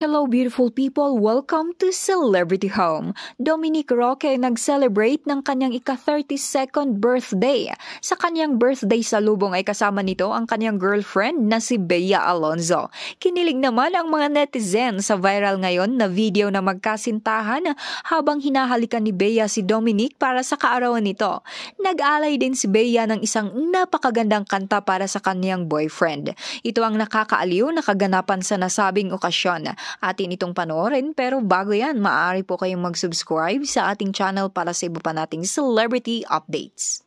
Hello beautiful people, welcome to Celebrity Home. Dominic Roque nag-celebrate ng kanyang ika-32nd birthday. Sa kanyang birthday sa lubong ay kasama nito ang kanyang girlfriend na si Bea Alonzo. Kinilig naman ang mga netizen sa viral ngayon na video na magkasintahan habang hinahalikan ni Bea si Dominic para sa kaarawan nito. Nag-alay din si Bea ng isang napakagandang kanta para sa kanyang boyfriend. Ito ang nakakaaliw na kaganapan sa nasabing okasyon atin itong panoorin. Pero bago yan, maaari po kayong mag-subscribe sa ating channel para sa iba pa nating celebrity updates.